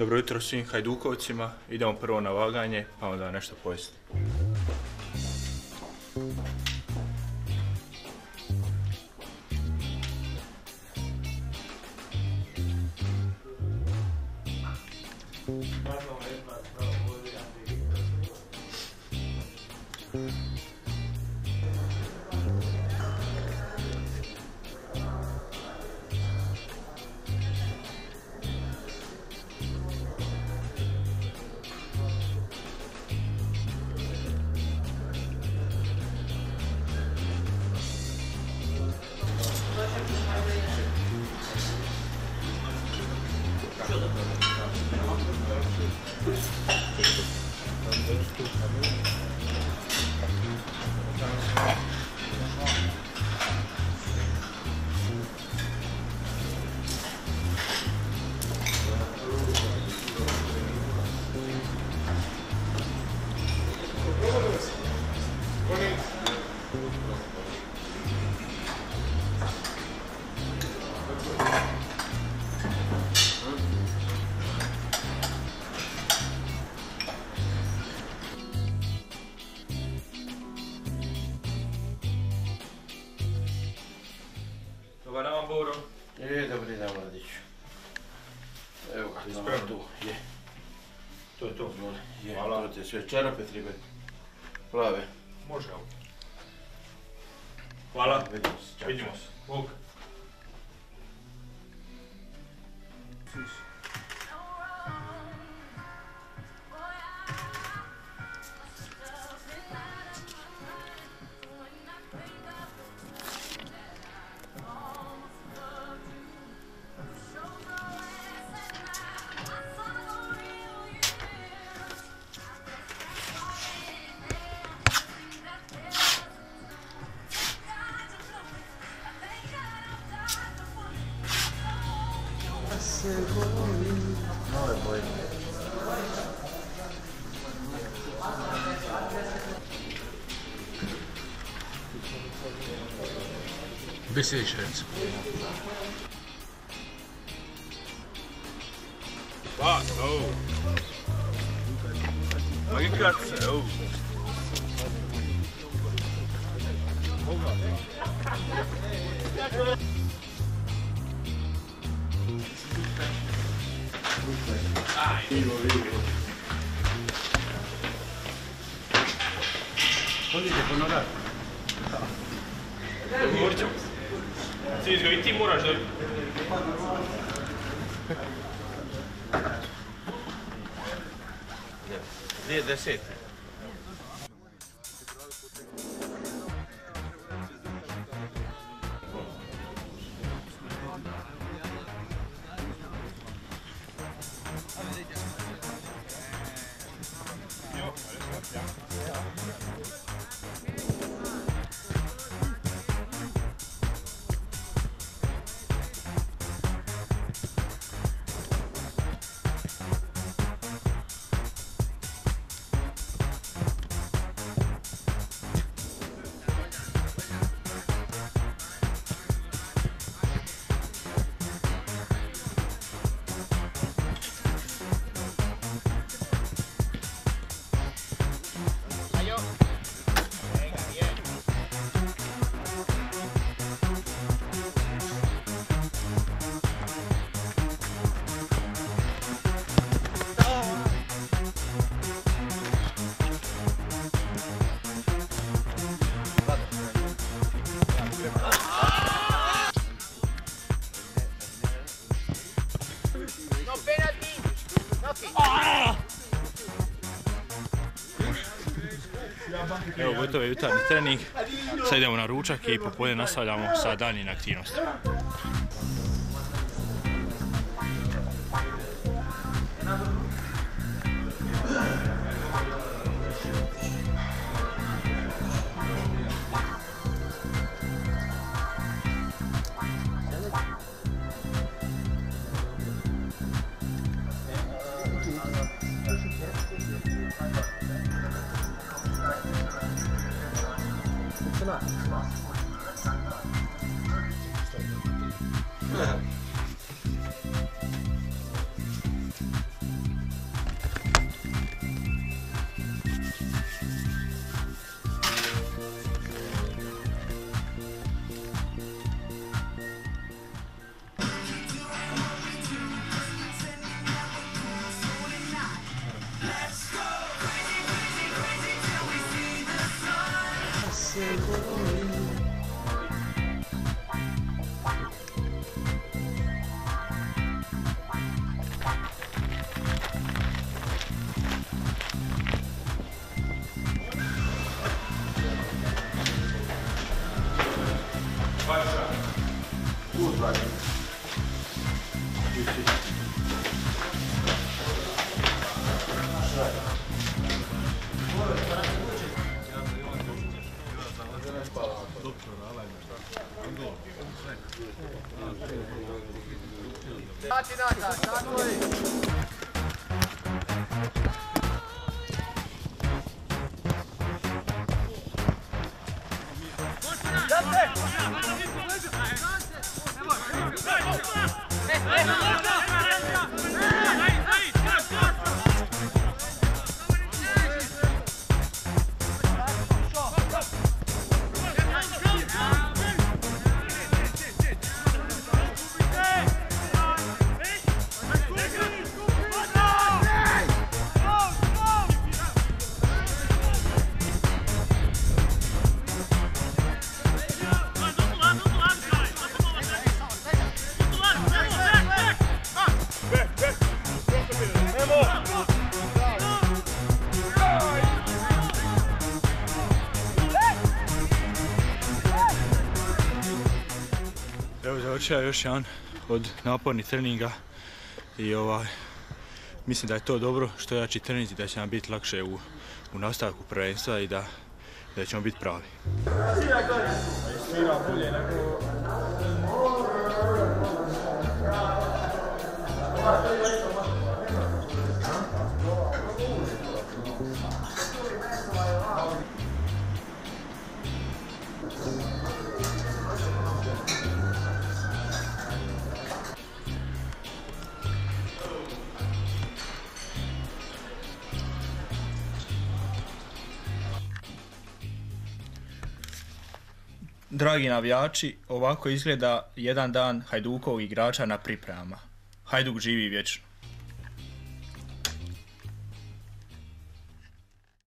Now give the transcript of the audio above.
Dobro jutro svim hajdukovcima. Idemo prvo na vaganje, pa onda nešto pojesti. Dobar E, dobri dan, mladiću. Evo ga, nama spreman? tu, je. To je to. Je, Hvala. to je sve čarape tribe. Plave. Može ovo. Hvala. Vidimo se. Vidimo se. Bog. Besichert. Passou. Migração. Ai, vivo, vivo. Onde te ponorar? Morto. Cizgo, i ti moraš da... Gdje je deset? Evo gotovo je jutarnji trening, sad idemo na ručak i popolje nastavljamo sa daljnjim aktivnostima. 是は嗯。say goodbye. Znači, znači, tako je. Završava još jedan od napornih treninga i ovaj, mislim da je to dobro što jači treninzi da će nam biti lakše u, nastavku prvenstva i da, da ćemo biti pravi. Dragi navijači, ovako izgleda jedan dan Hajdukovog igrača na pripremama. Hajduk živi vječno.